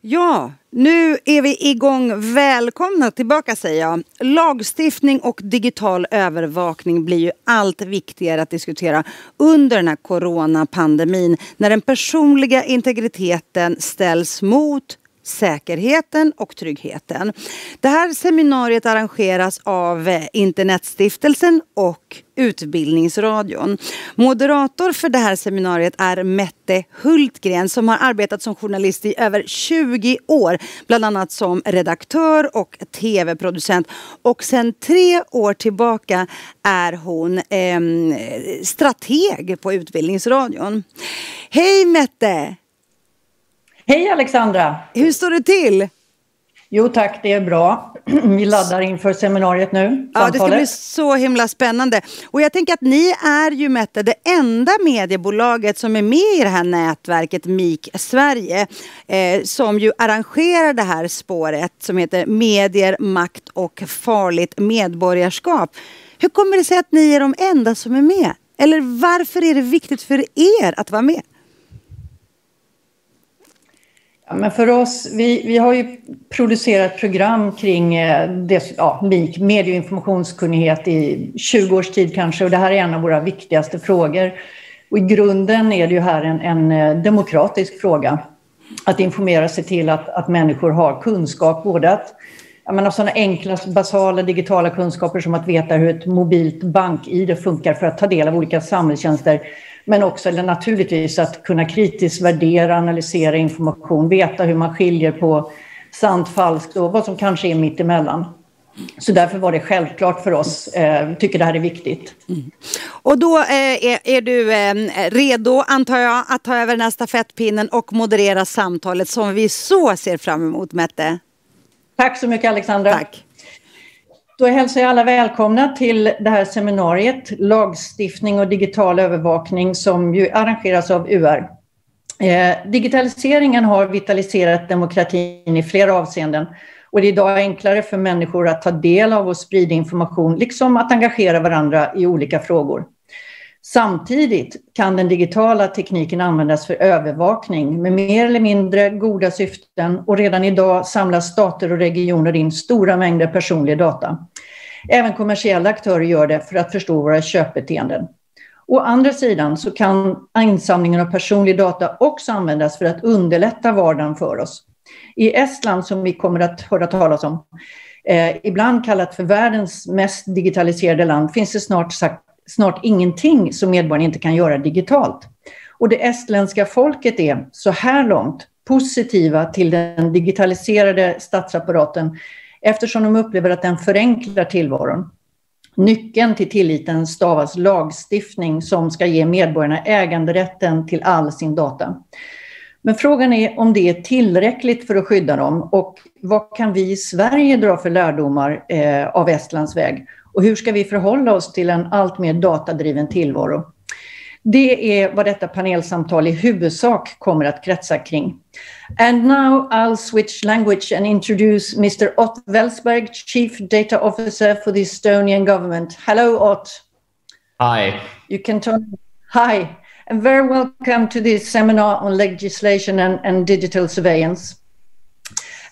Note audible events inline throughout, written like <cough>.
Ja, nu är vi igång. Välkomna tillbaka säger jag. Lagstiftning och digital övervakning blir ju allt viktigare att diskutera under den här coronapandemin när den personliga integriteten ställs mot säkerheten och tryggheten. Det här seminariet arrangeras av eh, Internetstiftelsen och Utbildningsradion. Moderator för det här seminariet är Mette Hultgren som har arbetat som journalist i över 20 år. Bland annat som redaktör och tv-producent. Och sen tre år tillbaka är hon eh, strateg på Utbildningsradion. Hej Mette! Hej Alexandra! Hur står det till? Jo tack, det är bra. <clears throat> Vi laddar inför seminariet nu. Ja, det ska bli så himla spännande. Och jag tänker att ni är ju Mette det enda mediebolaget som är med i det här nätverket MIK Sverige. Eh, som ju arrangerar det här spåret som heter Medier, makt och farligt medborgarskap. Hur kommer det sig att ni är de enda som är med? Eller varför är det viktigt för er att vara med? Ja, men för oss, vi, vi har ju producerat program kring eh, det, ja, MIK, medie och informationskunnighet i 20 års tid kanske och det här är en av våra viktigaste frågor. Och I grunden är det ju här en, en eh, demokratisk fråga. Att informera sig till att, att människor har kunskap, både att menar, sådana enkla, basala digitala kunskaper som att veta hur ett mobilt bank-id funkar för att ta del av olika samhällstjänster men också eller naturligtvis att kunna kritiskt värdera, analysera information, veta hur man skiljer på sant, falskt och vad som kanske är mitt emellan. Så därför var det självklart för oss. Eh, tycker det här är viktigt. Mm. Och då eh, är, är, du eh, redo, antar jag, att ta över den här stafettpinnen och moderera samtalet som vi så ser fram emot, Mette. Tack så mycket, Alexandra. Tack. Då hälsar jag alla välkomna till det här seminariet, Lagstiftning och digital övervakning, som ju arrangeras av UR. Eh, digitaliseringen har vitaliserat demokratin i flera avseenden och det är idag enklare för människor att ta del av och sprida information, liksom att engagera varandra i olika frågor. Samtidigt kan den digitala tekniken användas för övervakning med mer eller mindre goda syften och redan idag samlar stater och regioner in stora mängder personlig data. Även kommersiella aktörer gör det för att förstå våra köpbeteenden. Å andra sidan så kan insamlingen av personlig data också användas för att underlätta vardagen för oss. I Estland, som vi kommer att höra talas om, eh, ibland kallat för världens mest digitaliserade land, finns det snart sagt snart ingenting som medborgarna inte kan göra digitalt. Och det estländska folket är så här långt positiva till den digitaliserade statsapparaten eftersom de upplever att den förenklar tillvaron. Nyckeln till tilliten stavas lagstiftning som ska ge medborgarna äganderätten till all sin data. Men frågan är om det är tillräckligt för att skydda dem och vad kan vi i Sverige dra för lärdomar eh, av Estlands väg? Och hur ska vi förhålla oss till en allt mer datadriven tillvaro? Det är vad detta panelsamtal i huvudsak kommer att kretsa kring. And now I'll switch language and introduce Mr. Ott Welsberg, Chief Data Officer for the Estonian government. Hello, Ott. Hi. You can turn. Hi, and very welcome to this seminar on legislation and, and digital surveillance.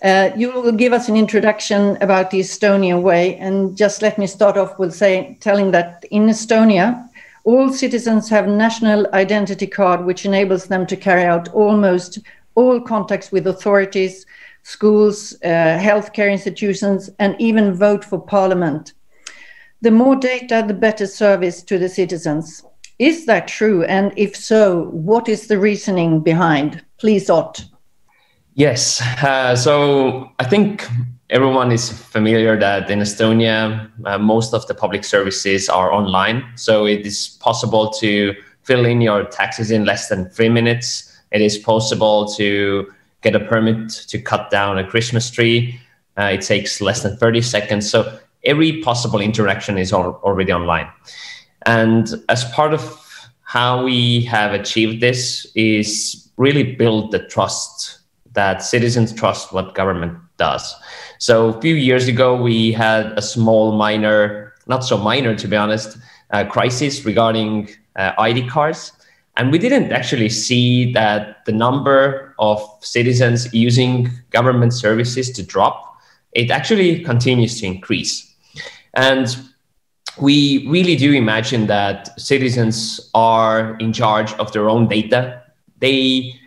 Uh, you will give us an introduction about the Estonian way, and just let me start off with say, telling that in Estonia, all citizens have national identity card, which enables them to carry out almost all contacts with authorities, schools, uh, healthcare institutions, and even vote for parliament. The more data, the better service to the citizens. Is that true? And if so, what is the reasoning behind? Please, Ott. Yes. Uh, so I think everyone is familiar that in Estonia, uh, most of the public services are online. So it is possible to fill in your taxes in less than three minutes. It is possible to get a permit to cut down a Christmas tree. Uh, it takes less than 30 seconds. So every possible interaction is al- already online. And as part of how we have achieved this is really build the trust that citizens trust what government does. So a few years ago, we had a small, minor, not so minor to be honest, uh, crisis regarding uh, ID cards. And we didn't actually see that the number of citizens using government services to drop. It actually continues to increase. And we really do imagine that citizens are in charge of their own data. They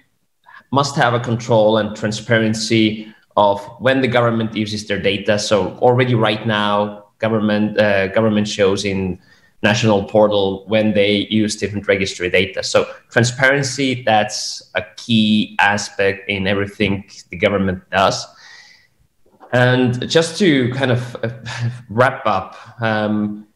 must have a control and transparency of when the government uses their data. So already right now, government uh, government shows in national portal when they use different registry data. So transparency, that's a key aspect in everything the government does. And just to kind of uh, <laughs> wrap up, um,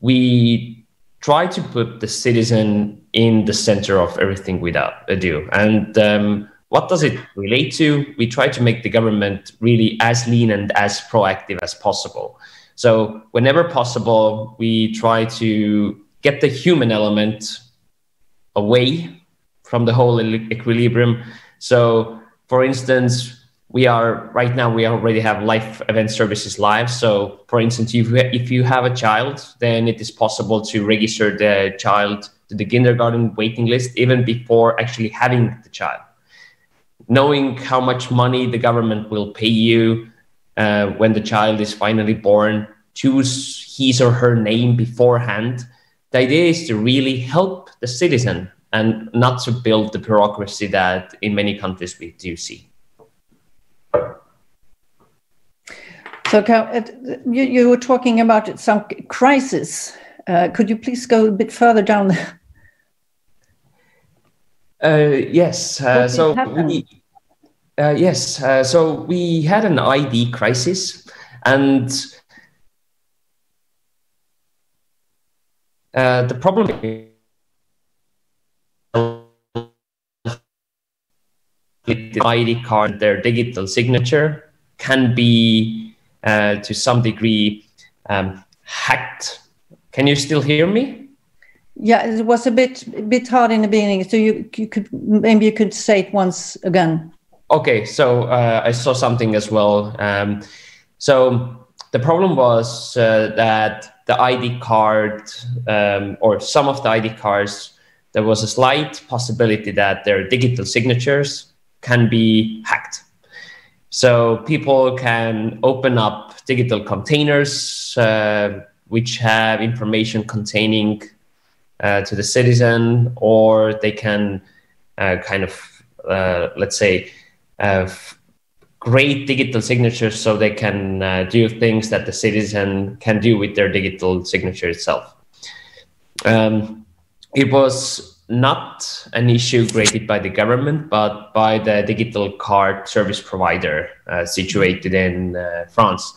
we try to put the citizen in the center of everything we do. And um, what does it relate to? We try to make the government really as lean and as proactive as possible. So whenever possible, we try to get the human element away from the whole equilibrium. So for instance, we are right now we already have life event services live so for instance if, if you have a child then it is possible to register the child to the kindergarten waiting list even before actually having the child knowing how much money the government will pay you uh, when the child is finally born, choose his or her name beforehand. The idea is to really help the citizen and not to build the bureaucracy that in many countries we do see. So, you, you were talking about some crisis. Uh, could you please go a bit further down yes. Uh, so we, uh, yes. Uh, so we had an ID crisis, and uh, the problem with the ID card, their digital signature can be uh, to some degree um, hacked. Can you still hear me? Yeah, it was a bit a bit hard in the beginning. So you, you could maybe you could say it once again. Okay, so uh, I saw something as well. Um, so the problem was uh, that the ID card um, or some of the ID cards, there was a slight possibility that their digital signatures can be hacked. So people can open up digital containers uh, which have information containing uh, to the citizen, or they can uh, kind of, uh, let's say, great digital signatures so they can uh, do things that the citizen can do with their digital signature itself. Um, it was not an issue created by the government, but by the digital card service provider uh, situated in uh, France.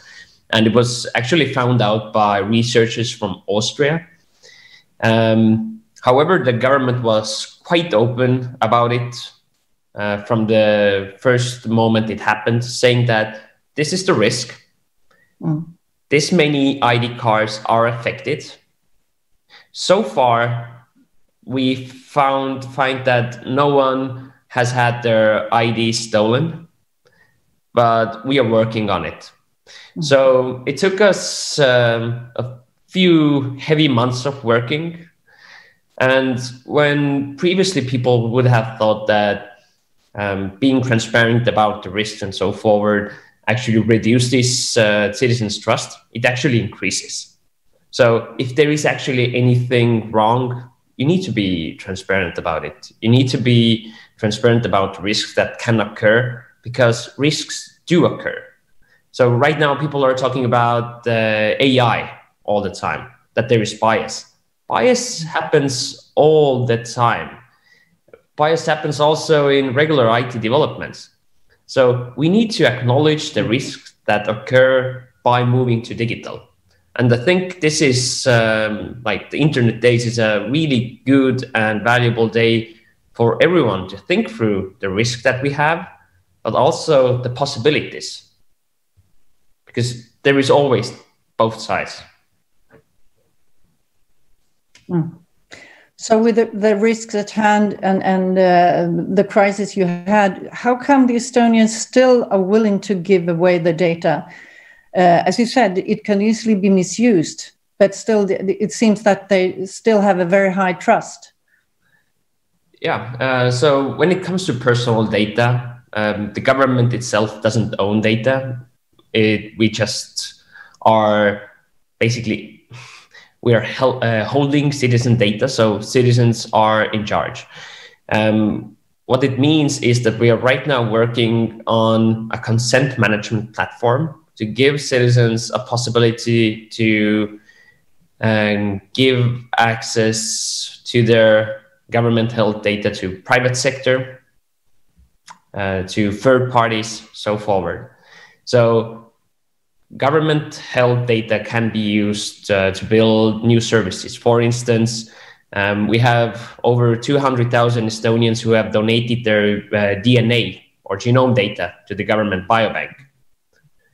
And it was actually found out by researchers from Austria um, however, the government was quite open about it uh, from the first moment it happened, saying that this is the risk. Mm. This many ID cards are affected. So far, we found find that no one has had their ID stolen, but we are working on it. Mm. So it took us um, a few heavy months of working. And when previously people would have thought that um, being transparent about the risks and so forward actually reduces uh, citizens' trust, it actually increases. So if there is actually anything wrong, you need to be transparent about it. You need to be transparent about risks that can occur because risks do occur. So right now, people are talking about uh, AI all the time, that there is bias. Bias happens all the time. Bias happens also in regular IT developments. So we need to acknowledge the risks that occur by moving to digital. And I think this is um, like the internet days is a really good and valuable day for everyone to think through the risk that we have, but also the possibilities. Because there is always both sides. Mm. So, with the, the, risks at hand and, and uh, the crisis you had, how come the Estonians still are willing to give away the data? Uh, as you said, it can easily be misused, but still, it seems that they still have a very high trust. Yeah. Uh, so when it comes to personal data, um, the government itself doesn't own data. It, we just are basically we are hel- uh, holding citizen data, so citizens are in charge. Um, what it means is that we are right now working on a consent management platform to give citizens a possibility to um, give access to their government held data to private sector, uh, to third parties, so forward. So government health data can be used uh, to build new services. For instance, um, we have over 200,000 Estonians who have donated their uh, DNA or genome data to the government biobank.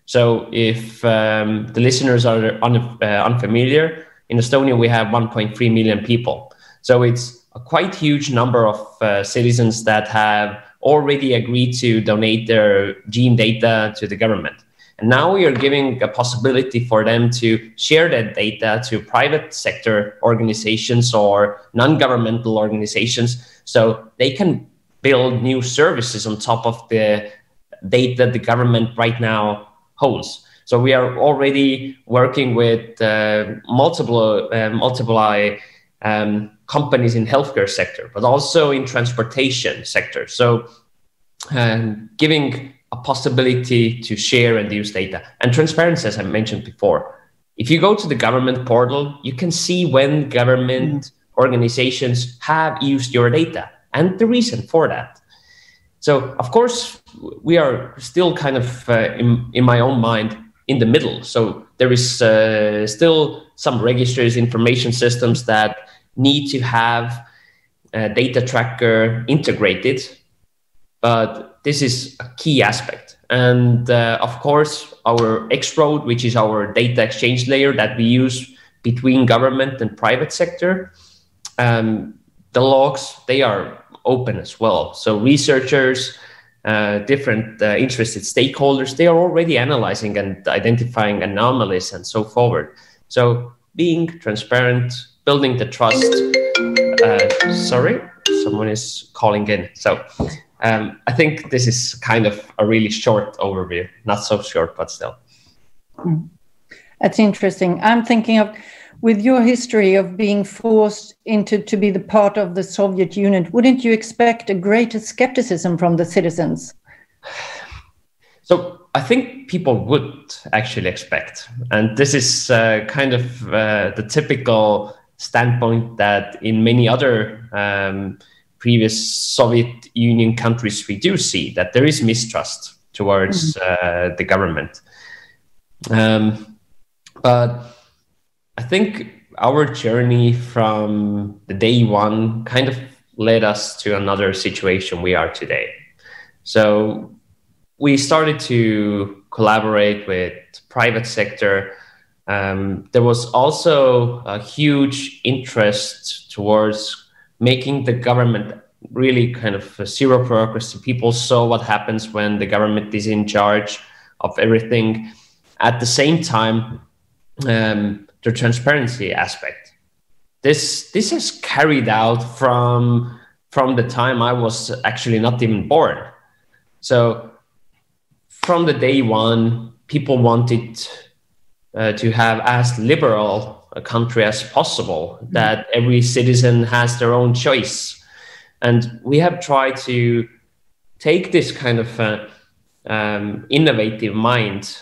So, if um, the listeners are un- uh, unfamiliar, in Estonia we have 1.3 million people. So, it's a quite huge number of uh, citizens that have already agreed to donate their gene data to the government. And now we are giving a possibility for them to share that data to private sector organizations or non governmental organizations so they can build new services on top of the data the government right now holds. So we are already working with uh, multiple, uh, multiple um, companies in healthcare sector, but also in transportation sector. So um, giving a possibility to share and use data and transparency, as I mentioned before. If you go to the government portal, you can see when government organizations have used your data and the reason for that. So, of course, we are still kind of, uh, in, in my own mind, in the middle. So, there is uh, still some registers, information systems that need to have a data tracker integrated. But this is a key aspect. And uh, of course, our X-Road, which is our data exchange layer that we use between government and private sector, um, the logs, they are open as well. So researchers, uh, different uh, interested stakeholders, they are already analyzing and identifying anomalies and so forward. So being transparent, building the trust. Uh, sorry, someone is calling in. So um, I think this is kind of a really short overview, not so short, but still. Hmm. That's interesting. I'm thinking of, with your history of being forced into to be the part of the Soviet Union, wouldn't you expect a greater skepticism from the citizens? So I think people would actually expect, and this is uh, kind of uh, the typical standpoint that in many other um, previous Soviet Union countries, we do see that there is mistrust towards mm-hmm. uh, the government. Um, but I think our journey from the day one kind of led us to another situation we are today. So we started to collaborate with private sector. Um, there was also a huge interest towards making the government really kind of zero bureaucracy. People saw what happens when the government is in charge of everything. At the same time, um, the transparency aspect. This this is carried out from from the time I was actually not even born. So from the day one, people wanted uh, to have as liberal a country as possible, mm-hmm. that every citizen has their own choice. And we have tried to take this kind of uh, um, innovative mind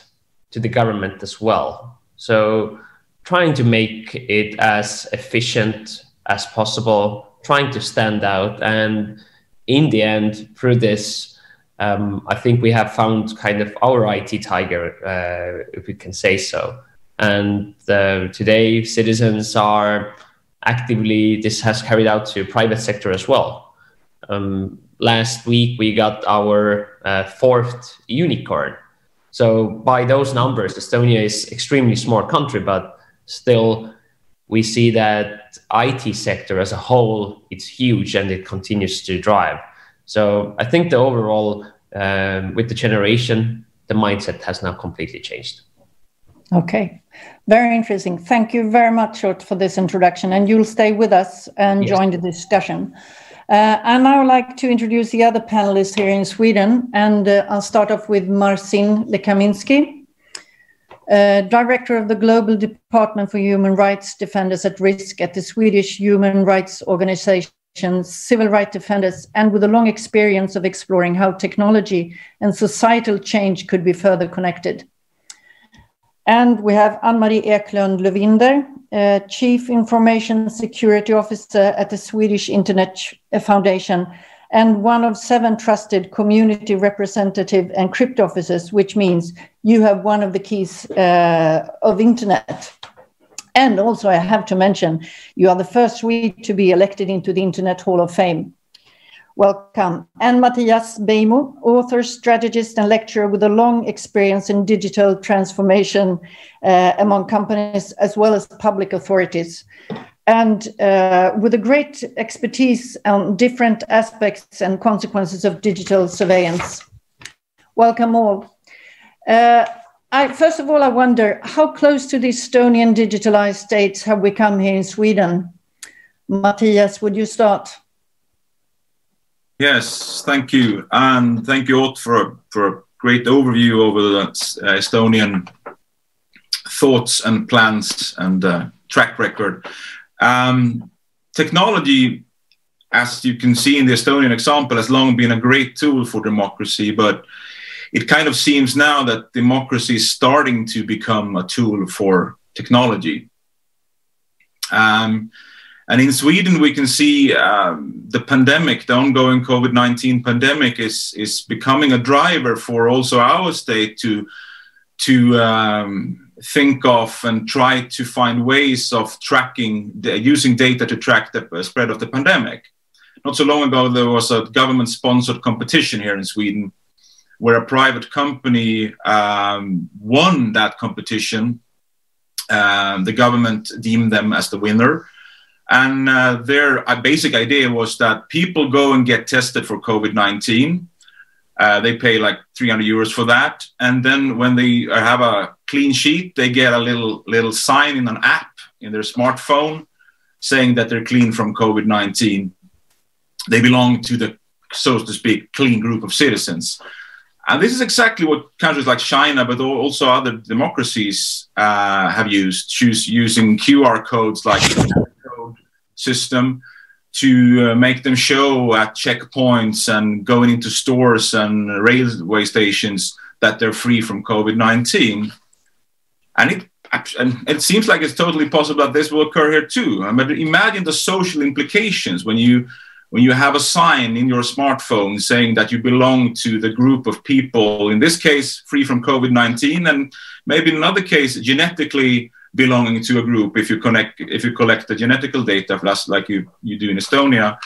to the government as well. So, trying to make it as efficient as possible, trying to stand out. And in the end, through this, um, I think we have found kind of our IT tiger, uh, if we can say so. And uh, today, citizens are actively, this has carried out to private sector as well. Um, last week, we got our uh, fourth unicorn. So by those numbers, Estonia is extremely small country, but still we see that IT sector as a whole, it's huge and it continues to drive. So I think the overall, um, with the generation, the mindset has now completely changed. Okay, very interesting. Thank you very much, for this introduction. And you'll stay with us and yes. join the discussion. Uh, and I would like to introduce the other panelists here in Sweden, and uh, I'll start off with Marcin de Kaminski, uh, Director of the Global Department for Human Rights Defenders at Risk at the Swedish Human Rights Organization civil rights defenders, and with a long experience of exploring how technology and societal change could be further connected. And we have Ann-Marie Eklund Lövinder, uh, Chief Information Security Officer at the Swedish Internet Foundation, and one of seven trusted community representative and crypto officers, which means you have one of the keys uh, of Internet. And also, I have to mention, you are the first Swede to be elected into the Internet Hall of Fame. Welcome. And Matthias Beijmo, author, strategist, and lecturer with a long experience in digital transformation uh, among companies as well as public authorities. And uh, with a great expertise on different aspects and consequences of digital surveillance. Welcome all. Uh, I, first of all, I wonder how close to the Estonian digitalized states have we come here in Sweden? Matthias, would you start? Yes, thank you. And thank you all for, for a great overview over the uh, Estonian thoughts and plans and uh, track record. Um, technology, as you can see in the Estonian example, has long been a great tool for democracy, but it kind of seems now that democracy is starting to become a tool for technology. Um, and in Sweden, we can see um, the pandemic, the ongoing COVID 19 pandemic, is, is becoming a driver for also our state to, to um, think of and try to find ways of tracking, using data to track the spread of the pandemic. Not so long ago, there was a government sponsored competition here in Sweden where a private company um, won that competition. Uh, the government deemed them as the winner. And uh, their uh, basic idea was that people go and get tested for COVID 19. Uh, they pay like 300 euros for that. And then when they have a clean sheet, they get a little, little sign in an app in their smartphone saying that they're clean from COVID 19. They belong to the, so to speak, clean group of citizens. And this is exactly what countries like China, but also other democracies uh, have used, choose using QR codes like system to uh, make them show at checkpoints and going into stores and railway stations that they're free from COVID-19. And it and it seems like it's totally possible that this will occur here too. But imagine the social implications when you when you have a sign in your smartphone saying that you belong to the group of people, in this case, free from COVID 19, and maybe in another case, genetically belonging to a group if you connect if you collect the genetical data like you, you do in Estonia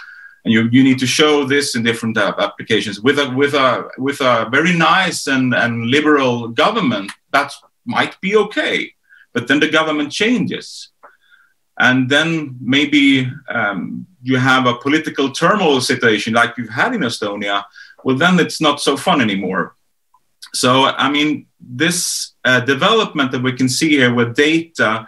and you, you need to show this in different applications with a with a with a very nice and, and liberal government that might be okay but then the government changes and then maybe um, you have a political turmoil situation like you've had in Estonia, well, then it's not so fun anymore. So, I mean, this uh, development that we can see here where data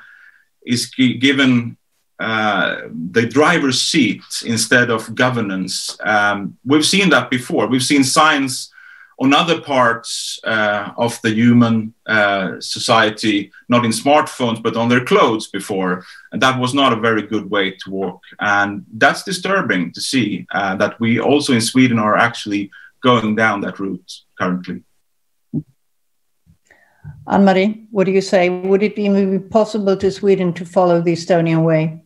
is given uh, the driver's seat instead of governance, um, we've seen that before. We've seen signs on other parts uh, of the human uh, society, not in smartphones, but on their clothes before. And that was not a very good way to walk. And that's disturbing to see uh, that we also in Sweden are actually going down that route currently. Anne Marie, what do you say? Would it be possible to Sweden to follow the Estonian way?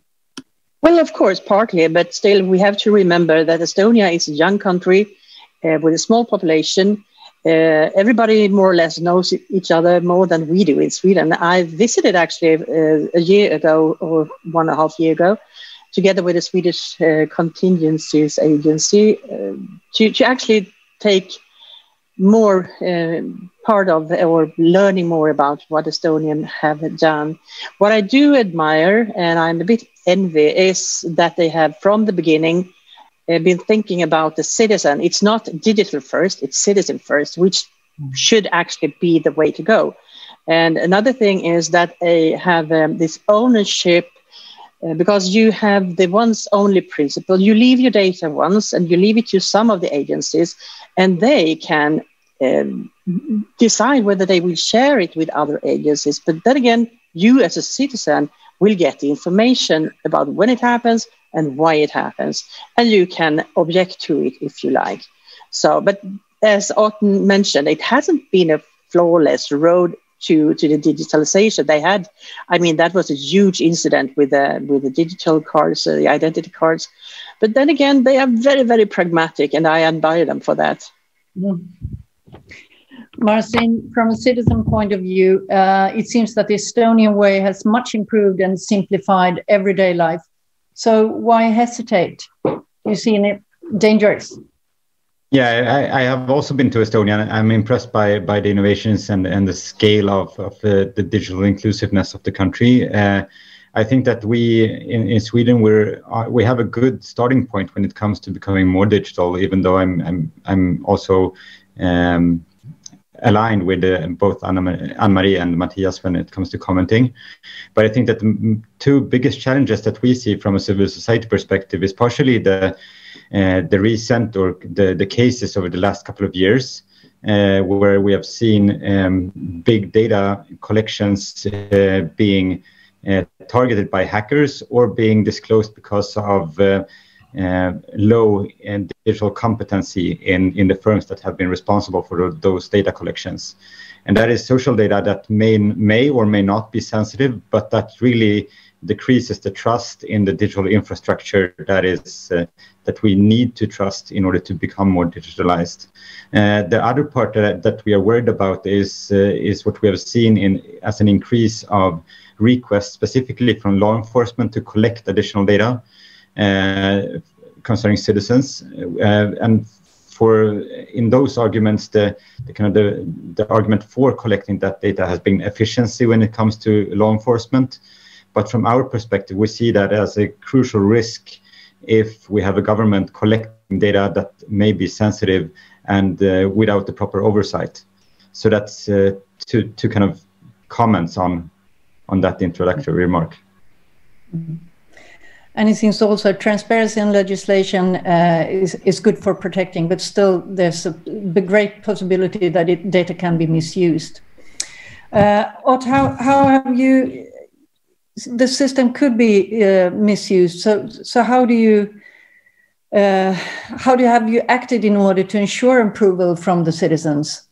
Well, of course, partly, but still, we have to remember that Estonia is a young country uh, with a small population. Uh, everybody more or less knows each other more than we do in Sweden. I visited actually uh, a year ago or one and a half year ago, together with the Swedish uh, contingencies agency, uh, to, to actually take more uh, part of or learning more about what Estonian have done. What I do admire, and I'm a bit envy, is that they have from the beginning uh, been thinking about the citizen. It's not digital first, it's citizen first, which should actually be the way to go. And another thing is that they have um, this ownership uh, because you have the once only principle. You leave your data once and you leave it to some of the agencies, and they can um, decide whether they will share it with other agencies. But then again, you as a citizen will get the information about when it happens and why it happens, and you can object to it if you like. So, but as Orton mentioned, it hasn't been a flawless road to, to the digitalization they had. I mean, that was a huge incident with the with the digital cards, uh, the identity cards. But then again, they are very very pragmatic, and I admire them for that. Mm. Marcin, from a citizen point of view, uh, it seems that the Estonian way has much improved and simplified everyday life. So why hesitate? You see any dangers? Yeah, I, I, have also been to Estonia. And I'm impressed by by the innovations and and the scale of of the, the digital inclusiveness of the country. Uh, I think that we in, in Sweden we're uh, we have a good starting point when it comes to becoming more digital. Even though I'm I'm I'm also um, aligned with uh, both Anne-Marie and Matthias when it comes to commenting. But I think that the two biggest challenges that we see from a civil society perspective is partially the uh, the recent or the, the cases over the last couple of years, uh, where we have seen um, big data collections uh, being uh, targeted by hackers or being disclosed because of uh, low and digital competency in, in the firms that have been responsible for those data collections. And that is social data that may, may or may not be sensitive, but that really decreases the trust in the digital infrastructure that is uh, that we need to trust in order to become more digitalized. Uh, the other part that, that, we are worried about is uh, is what we have seen in as an increase of requests specifically from law enforcement to collect additional data uh, concerning citizens uh, and for in those arguments the, the kind of the, the argument for collecting that data has been efficiency when it comes to law enforcement but from our perspective, we see that as a crucial risk if we have a government collecting data that may be sensitive and uh, without the proper oversight. So that's uh, two, two kind of comments on, on that introductory remark. Mm-hmm. And it seems also transparency in legislation uh, is, is good for protecting, but still there's a great possibility that it, data can be misused. Uh, Ott, how, how have you the system could be uh, misused. So, so how do you uh, how do you have you acted in order to ensure approval from the citizens,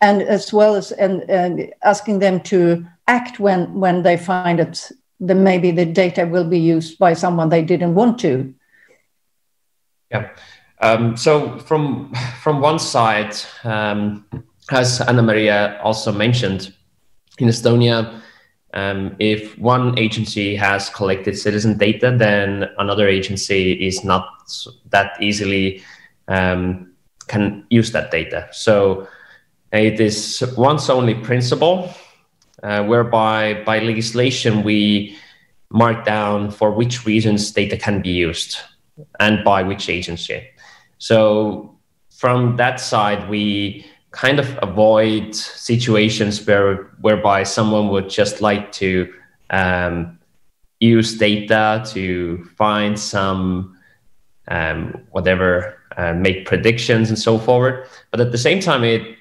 and as well as and, and asking them to act when when they find that the, maybe the data will be used by someone they didn't want to. Yeah. Um, so from from one side, um, as Anna Maria also mentioned, in Estonia, um, if one agency has collected citizen data, then another agency is not that easily um, can use that data. So it is once only principle, uh, whereby by legislation we mark down for which reasons data can be used and by which agency. So from that side, we kind of avoid situations where whereby someone would just like to um, use data to find some um, whatever uh, make predictions and so forward but at the same time it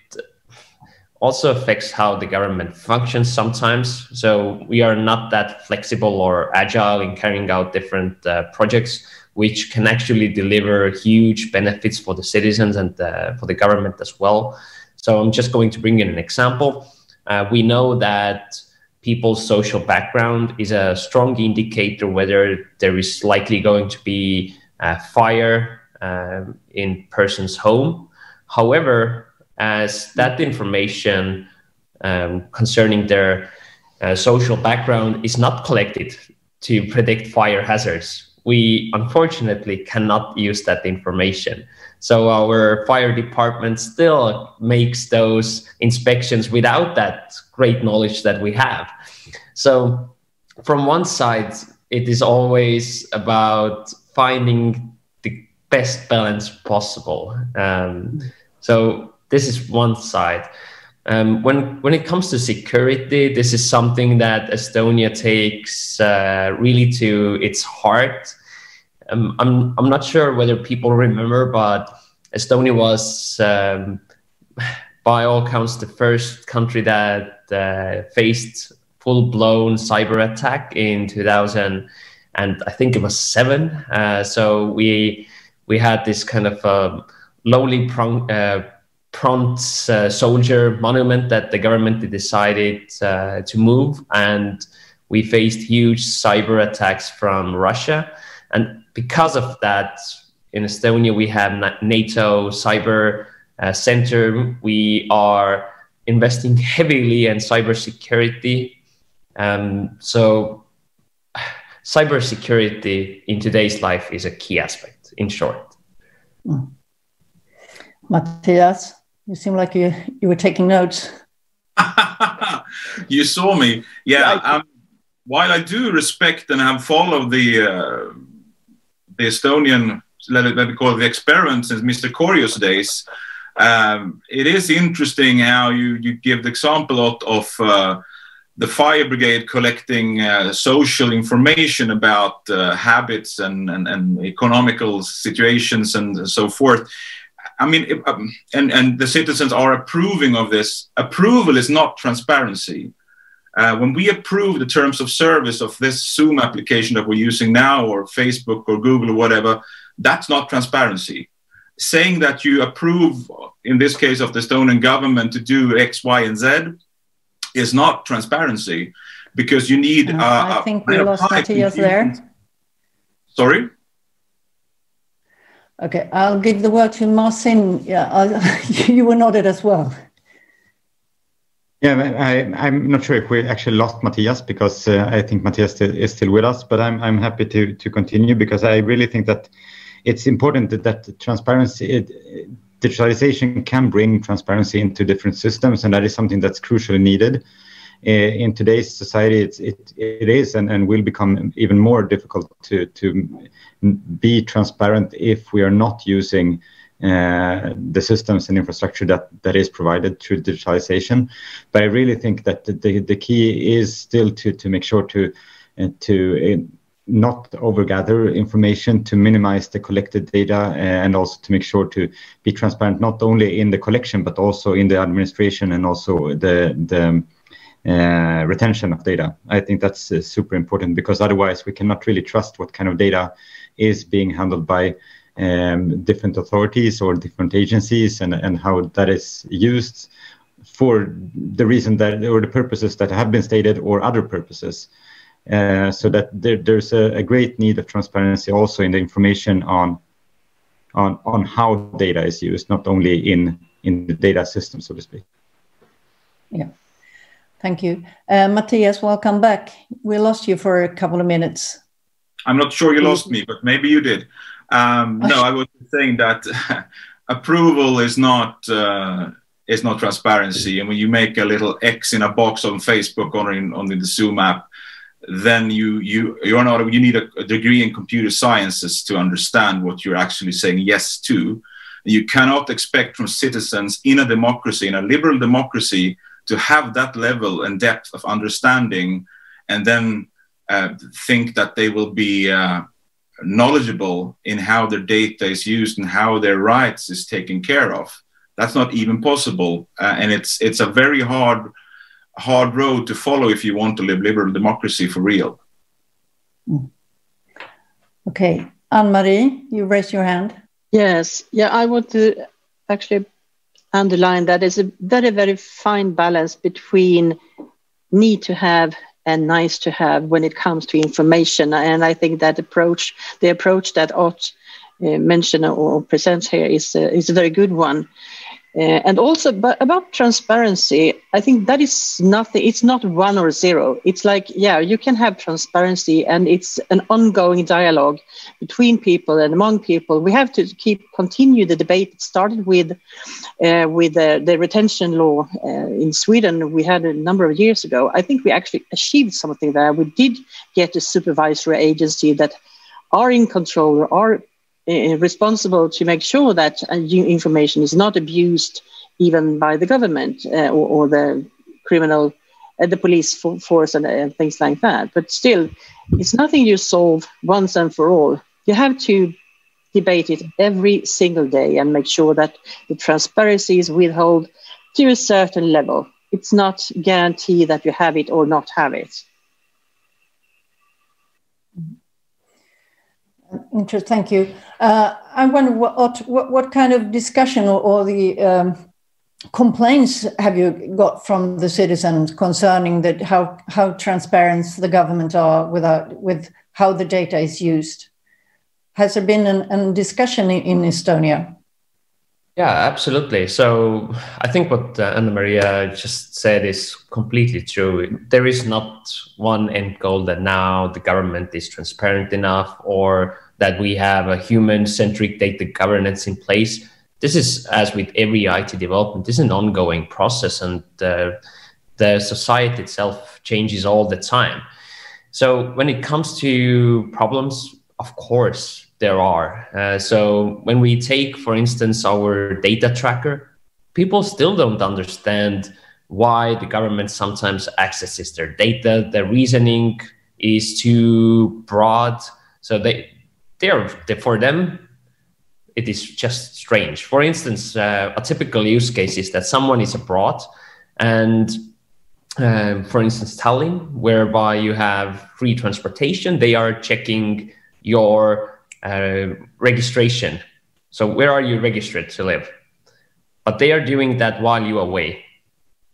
also affects how the government functions sometimes so we are not that flexible or agile in carrying out different uh, projects which can actually deliver huge benefits for the citizens and uh, for the government as well so I'm just going to bring in an example. Uh, we know that people's social background is a strong indicator whether there is likely going to be a fire um, in person's home. However, as that information um, concerning their uh, social background is not collected to predict fire hazards, we unfortunately cannot use that information. So our fire department still makes those inspections without that great knowledge that we have. So from one side, it is always about finding the best balance possible. Um, so this is one side. Um, when when it comes to security, this is something that Estonia takes uh, really to its heart. Um, I'm I'm not sure whether people remember, but Estonia was, um, by all counts, the first country that uh, faced full blown cyber attack in 2000, and I think it was seven. Uh, so we we had this kind of um, lowly prong, prompt uh, soldier monument that the government decided uh, to move, and we faced huge cyber attacks from Russia. And because of that, in Estonia we have NATO cyber uh, center. We are investing <laughs> heavily in cybersecurity. Um, so, <sighs> cybersecurity in today's life is a key aspect. In short. Mm. Matthias, you seem like you you were taking notes. <laughs> you saw me, yeah. Um, while I do respect and have followed the uh, the Estonian, let, it, let me call it the experiment since Mr. Korjus days, um, it is interesting how you you give the example of, of uh, the fire brigade collecting uh, social information about uh, habits and, and, and economical situations and so forth I mean, um, and and the citizens are approving of this. Approval is not transparency. Uh, when we approve the terms of service of this Zoom application that we're using now, or Facebook or Google or whatever, that's not transparency. Saying that you approve, in this case of the Estonian government, to do X, Y, and Z is not transparency because you need. Uh, I think we lost Matthias there. Sorry. Okay, I'll give the word to Marcin. Yeah, <laughs> you were nodded as well. Yeah, I, am not sure if we actually lost Matthias because uh, I think Matthias is still with us, but I'm, I'm happy to, to continue because I really think that it's important that, that transparency, it, digitalization can bring transparency into different systems, and that is something that's crucially needed. Uh, in today's society, it's, it, it is and, and will become even more difficult to, to be transparent if we are not using uh, the systems and infrastructure that, that is provided through digitalization. But I really think that the, the key is still to, to make sure to, uh, to uh, not overgather information, to minimize the collected data, uh, and also to make sure to be transparent not only in the collection but also in the administration and also the the uh, retention of data. I think that's uh, super important because otherwise we cannot really trust what kind of data is being handled by um, different authorities or different agencies and, and how that is used for the reason that or the purposes that have been stated or other purposes. Uh, so that there, there's a, a, great need of transparency also in the information on on on how data is used, not only in in the data system, so to speak. Yeah. Thank you. Uh, Matthias, welcome back. We lost you for a couple of minutes. I'm not sure you lost me, but maybe you did. Um, no, <laughs> I was saying that <laughs> approval is not uh, is not transparency. And when you make a little X in a box on Facebook or in, on the Zoom app, then you you you're not you need a, a degree in computer sciences to understand what you're actually saying yes to. You cannot expect from citizens in a democracy, in a liberal democracy, to have that level and depth of understanding and then uh, think that they will be uh, knowledgeable in how their data is used and how their rights is taken care of. That's not even possible, uh, and it's it's a very hard hard road to follow if you want to live liberal democracy for real. Okay, Anne Marie, you raise your hand. Yes, yeah, I want to actually underline that it's a very, very fine balance between need to have and nice to have when it comes to information. And I think that approach, the approach that Ott uh, mentioned or presents here is, uh, is a very good one. Uh, and also but about transparency, I think that is nothing, it's not one or zero. It's like, yeah, you can have transparency and it's an ongoing dialogue between people and among people. We have to keep continue the debate. It started with, uh, with uh, the retention law uh, in Sweden we had a number of years ago. I think we actually achieved something there. We did get a supervisory agency that are in control, are uh, responsible to make sure that uh, information is not abused even by the government uh, or, or, the criminal, uh, the police force, and, and things like that. But still, it's nothing you solve once and for all. You have to debate it every single day and make sure that the transparency is withheld to a certain level. It's not guarantee that you have it or not have it. Interesting. Thank you. Uh, I wonder what, what, what kind of discussion or, or the um, complaints have you got from the citizens concerning that how how transparent the government are without with how the data is used? Has there been a discussion in, in, Estonia? Yeah, absolutely. So I think what uh, Anna Maria just said is completely true. There is not one end goal that now the government is transparent enough or that we have a human centric data governance in place. This is, as with every IT development, this is an ongoing process and uh, the society itself changes all the time. So when it comes to problems, of course, there are. Uh, so when we take, for instance, our data tracker, people still don't understand why the government sometimes accesses their data. The reasoning is too broad. So they, they are they, for them, it is just strange. For instance, uh, a typical use case is that someone is abroad and um, for instance, Tallinn, whereby you have free transportation, they are checking your uh, registration. So where are you registered to live? But they are doing that while you are away.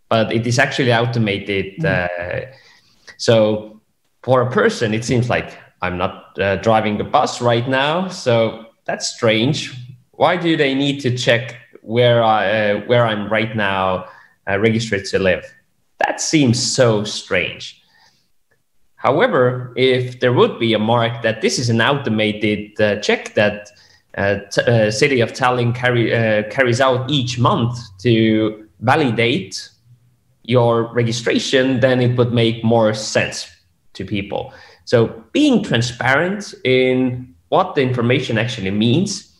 But it is actually automated. Mm-hmm. Uh, so for a person, it seems like I'm not uh, driving the bus right now. So that's strange. Why do they need to check where I uh, where I'm right now uh, registered to live? That seems so strange. However, if there would be a mark that this is an automated uh, check that uh, t- uh, city of Tallinn carry, uh, carries out each month to validate your registration, then it would make more sense to people. So being transparent in what the information actually means,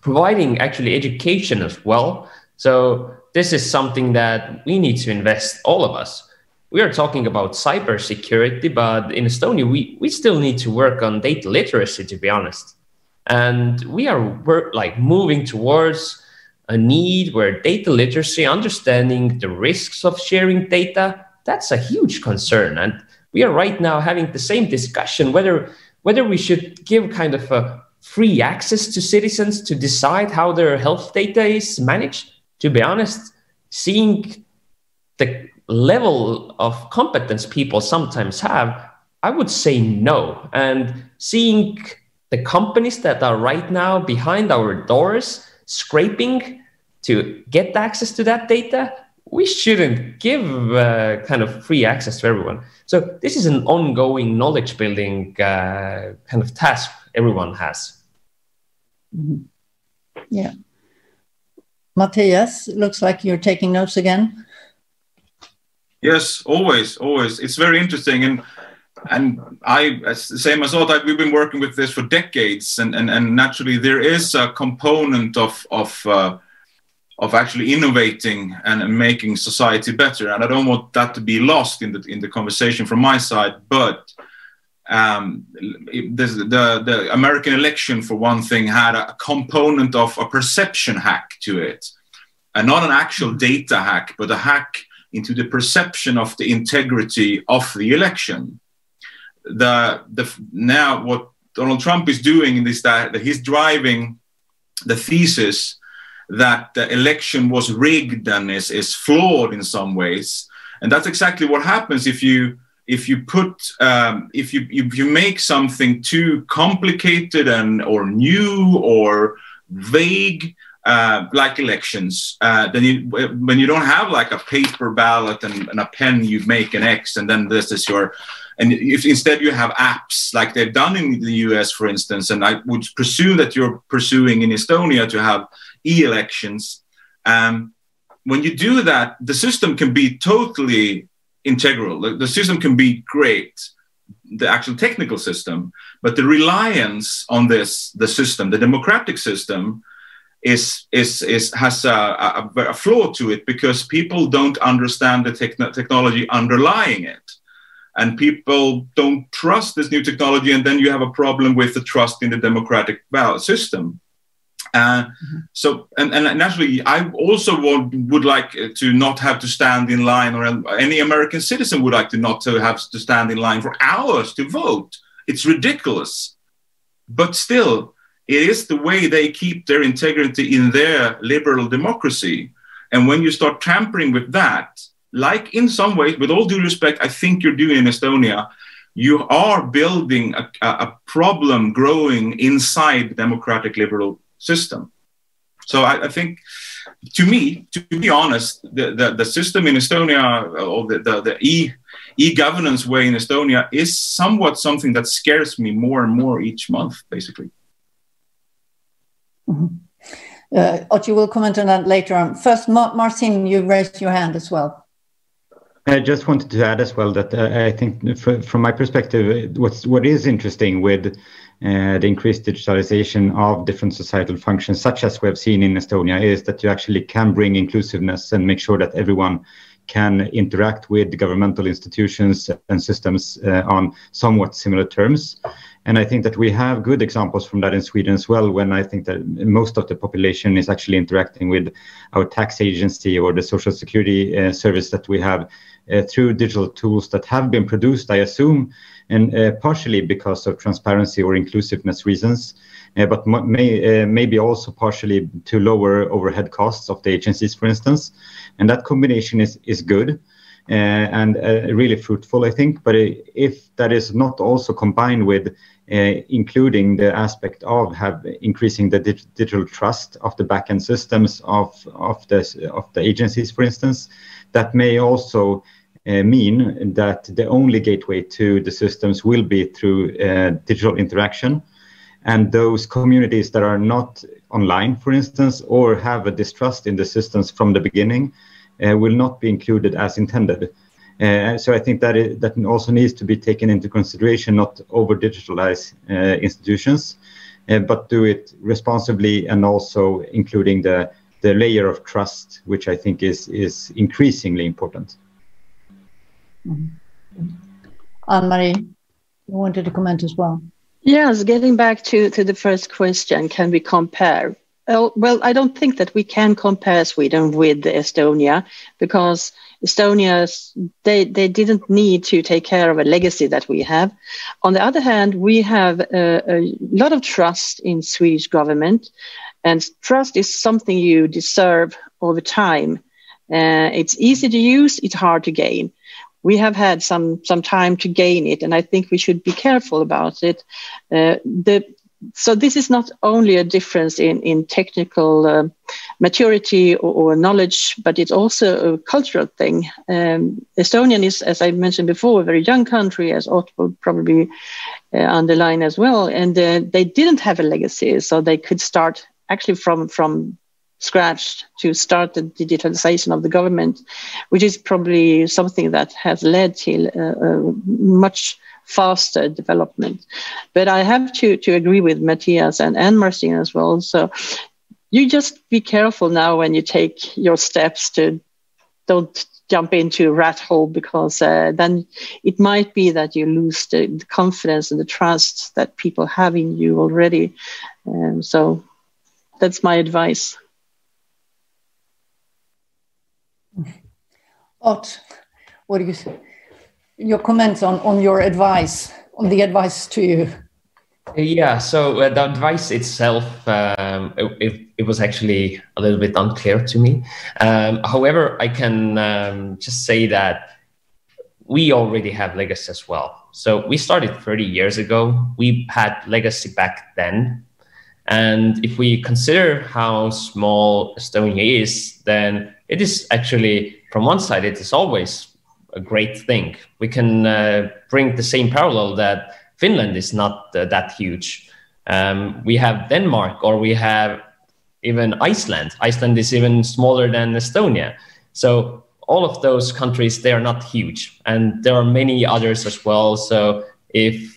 providing actually education as well. So this is something that we need to invest all of us we are talking about cybersecurity, but in Estonia, we, we still need to work on data literacy, to be honest. And we are work, like moving towards a need where data literacy, understanding the risks of sharing data, that's a huge concern. And we are right now having the same discussion whether whether we should give kind of a free access to citizens to decide how their health data is managed. To be honest, seeing the level of competence people sometimes have, I would say no. And seeing the companies that are right now behind our doors scraping to get access to that data, we shouldn't give uh, kind of free access to everyone. So this is an ongoing knowledge building uh, kind of task everyone has. Mm-hmm. Yeah. Matthias, looks like you're taking notes again. Yes, always, always. It's very interesting, and and I, same as all that, we've been working with this for decades, and and, and naturally there is a component of of uh, of actually innovating and making society better, and I don't want that to be lost in the in the conversation from my side, but. Um, the, the American election, for one thing, had a component of a perception hack to it, and not an actual data hack, but a hack into the perception of the integrity of the election. The, the, now, what Donald Trump is doing is that, that he's driving the thesis that the election was rigged and is, is flawed in some ways. And that's exactly what happens if you if you put um, if you if you make something too complicated and or new or vague uh, like elections, uh, then you, when you don't have like a paper ballot and, and, a pen, you make an X, and then this is your. And if instead you have apps like they've done in the US, for instance, and I would presume that you're pursuing in Estonia to have e-elections. Um, when you do that, the system can be totally integral. The, the system can be great, the actual technical system, but the reliance on this, the system, the democratic system, is is is has a, a, a, flaw to it because people don't understand the techn- technology underlying it. And people don't trust this new technology and then you have a problem with the trust in the democratic system. Uh, mm-hmm. so and, and naturally i also want, would like to not have to stand in line or any american citizen would like to not to have to stand in line for hours to vote. It's ridiculous. But still it is the way they keep their integrity in their liberal democracy and when you start tampering with that like in some ways, with all due respect, I think you're doing in Estonia, you are building a, a problem growing inside the democratic liberal system. So I, I, think, to me, to be honest, the, the, the system in Estonia or the, the, the e e-governance way in Estonia is somewhat something that scares me more and more each month, basically. Mm -hmm. Uh, Otto, will comment on that later on. First, Martin, you raised your hand as well. I just wanted to add as well that uh, I think, from my perspective, what's what is interesting with uh, the increased digitalization of different societal functions, such as we have seen in Estonia, is that you actually can bring inclusiveness and make sure that everyone can interact with governmental institutions and systems uh, on somewhat similar terms. And I think that we have good examples from that in Sweden as well, when I think that most of the population is actually interacting with our tax agency or the social security uh, service that we have uh, through digital tools that have been produced, I assume, and uh, partially because of transparency or inclusiveness reasons, uh, but may, maybe also partially to lower overhead costs of the agencies, for instance. And that combination is, is good. Uh, and uh, really fruitful, I think. But if that is not also combined with uh, including the aspect of have increasing the dig digital trust of the backend systems of of the of the agencies, for instance, that may also uh, mean that the only gateway to the systems will be through uh, digital interaction. And those communities that are not online, for instance, or have a distrust in the systems from the beginning, uh, will not be included as intended. Uh, so I think that it, that also needs to be taken into consideration, not over digitalize uh, institutions, uh, but do it responsibly and also including the the layer of trust, which I think is is increasingly important. Mm-hmm. Anne-Marie, you wanted to comment as well. Yes, getting back to, to the first question, can we compare? Well, well, I don't think that we can compare Sweden with Estonia because Estonia, they, they didn't need to take care of a legacy that we have. On the other hand, we have a, a lot of trust in Swedish government and trust is something you deserve over time. Uh, it's easy to use, it's hard to gain we have had some some time to gain it, and I think we should be careful about it. Uh, the so this is not only a difference in in technical uh, maturity or, or, knowledge, but it's also a cultural thing. Um, Estonian is, as I mentioned before, a very young country, as Otto will probably uh, underline as well, and uh, they didn't have a legacy, so they could start actually from from scratch to start the digitalization of the government, which is probably something that has led to a, a much faster development. But I have to, to agree with Matthias and, and Martin as well. So you just be careful now when you take your steps to don't jump into a rat hole because uh, then it might be that you lose the, the, confidence and the trust that people have in you already. Um, so that's my advice. Ott, what do you say? Your comments on, on your advice, on the advice to you. Yeah, so uh, the advice itself, um, it, it, was actually a little bit unclear to me. Um, however, I can um, just say that we already have legacy as well. So we started 30 years ago. We had legacy back then. And if we consider how small Estonia is, then it is actually from one side it is always a great thing we can uh, bring the same parallel that finland is not uh, that huge um, we have denmark or we have even iceland iceland is even smaller than estonia so all of those countries they are not huge and there are many others as well so if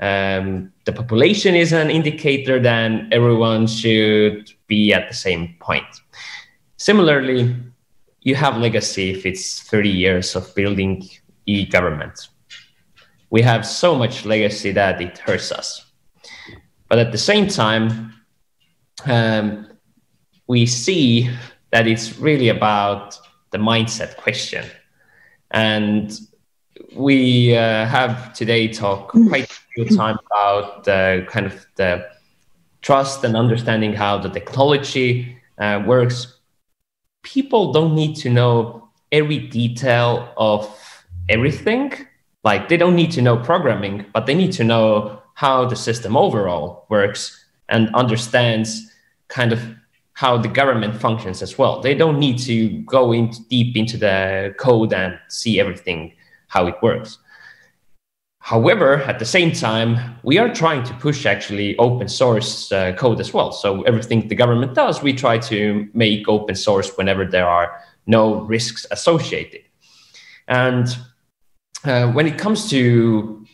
um, the population is an indicator then everyone should be at the same point. Similarly, you have legacy if it's 30 years of building e-government. We have so much legacy that it hurts us. But at the same time, um, we see that it's really about the mindset question. And we uh, have today talked quite a few time about the kind of the trust and understanding how the technology uh, works. People don't need to know every detail of everything. Like they don't need to know programming, but they need to know how the system overall works and understands kind of how the government functions as well. They don't need to go in deep into the code and see everything how it works. However, at the same time, we are trying to push actually open source uh, code as well. So everything the government does, we try to make open source whenever there are no risks associated. And uh, when it comes to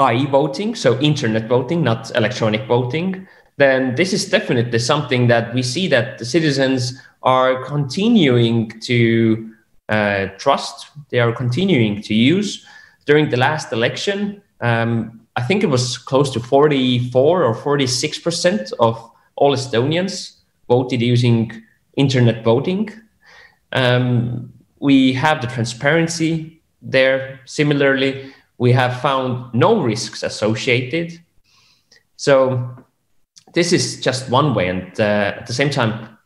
i-voting, so internet voting, not electronic voting, then this is definitely something that we see that the citizens are continuing to uh, trust, they are continuing to use. During the last election, um, I think it was close to 44 or 46% of all Estonians voted using internet voting. Um, we have the transparency there. Similarly, we have found no risks associated. So this is just one way, and uh, at the same time,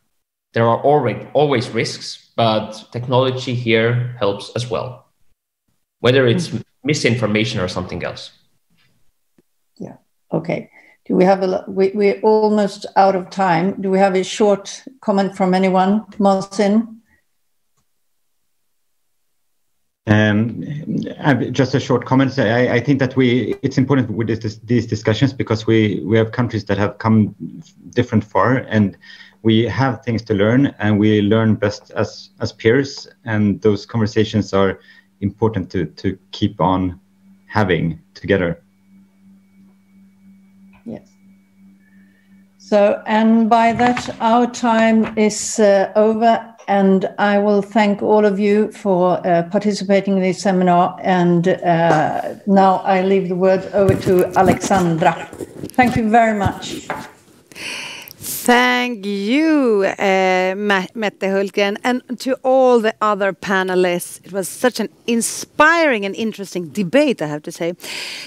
there are already always risks, but technology here helps as well, whether it's mm-hmm. misinformation or something else. Yeah. Okay. Do we have a? We we're almost out of time. Do we have a short comment from anyone, Martin? Um, just a short comment. I, I, think that we it's important with this, these discussions because we we have countries that have come different far, and we have things to learn, and we learn best as as peers, and those conversations are important to to keep on having together. Yes. So, and by that, our time is uh, over and I will thank all of you for uh, participating in this seminar. And uh, now I leave the word over to Alexandra. Thank you very much. Thank you, uh, Mette Hultgren, and to all the other panelists. It was such an inspiring and interesting debate, I have to say.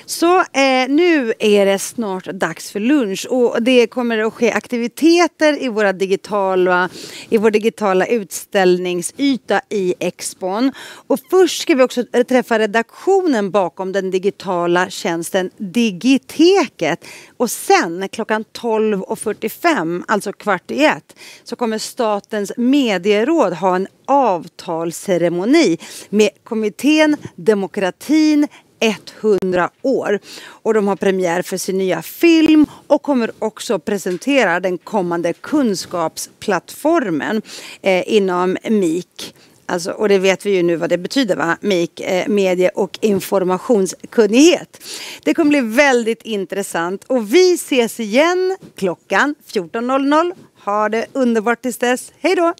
Så eh, nu är det snart dags för lunch och det kommer att ske aktiviteter i, våra digitala, i vår digitala utställningsyta i Expon. Och först ska vi också eh, träffa redaktionen bakom den digitala tjänsten Digiteket och sen klockan 12.45 alltså kvart i ett, så kommer Statens medieråd ha en avtalsceremoni med kommittén Demokratin 100 år. Och de har premiär för sin nya film och kommer också presentera den kommande kunskapsplattformen eh, inom MIK. Alltså, och det vet vi ju nu vad det betyder, va? MIK, eh, medie och informationskunnighet. Det kommer bli väldigt intressant och vi ses igen klockan 14.00. Ha det underbart tills dess. Hej då!